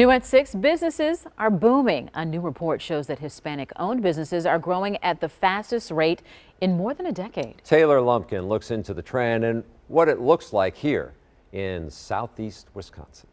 New at 6, businesses are booming. A new report shows that Hispanic owned businesses are growing at the fastest rate in more than a decade. Taylor Lumpkin looks into the trend and what it looks like here in southeast Wisconsin.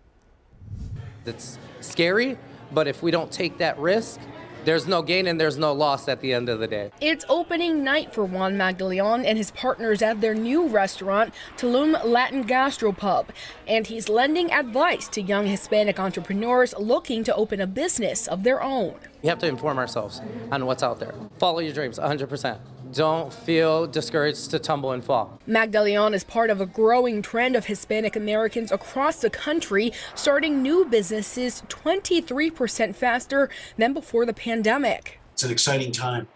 It's scary, but if we don't take that risk, there's no gain and there's no loss at the end of the day. It's opening night for Juan Magdaleon and his partners at their new restaurant, Tulum Latin Gastropub. And he's lending advice to young Hispanic entrepreneurs looking to open a business of their own. We have to inform ourselves on what's out there. Follow your dreams 100% don't feel discouraged to tumble and fall. Magdaleon is part of a growing trend of Hispanic Americans across the country starting new businesses 23% faster than before the pandemic. It's an exciting time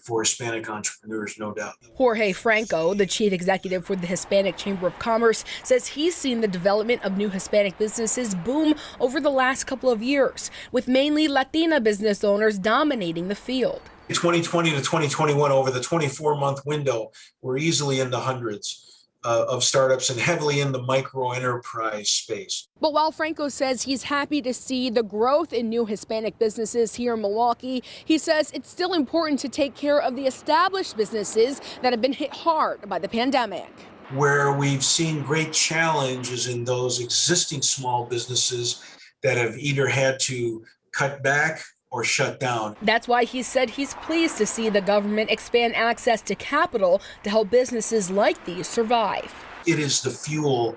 for Hispanic entrepreneurs, no doubt. Jorge Franco, the chief executive for the Hispanic Chamber of Commerce, says he's seen the development of new Hispanic businesses boom over the last couple of years, with mainly Latina business owners dominating the field. 2020 to 2021, over the 24 month window, we're easily in the hundreds. Uh, of startups and heavily in the micro enterprise space. But while Franco says he's happy to see the growth in new Hispanic businesses here in Milwaukee, he says it's still important to take care of the established businesses that have been hit hard by the pandemic. Where we've seen great challenges in those existing small businesses that have either had to cut back or shut down. That's why he said he's pleased to see the government expand access to capital to help businesses like these survive. It is the fuel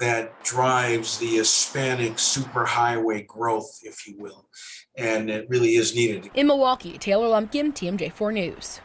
that drives the Hispanic superhighway growth, if you will, and it really is needed. In Milwaukee, Taylor Lumpkin, TMJ4 News.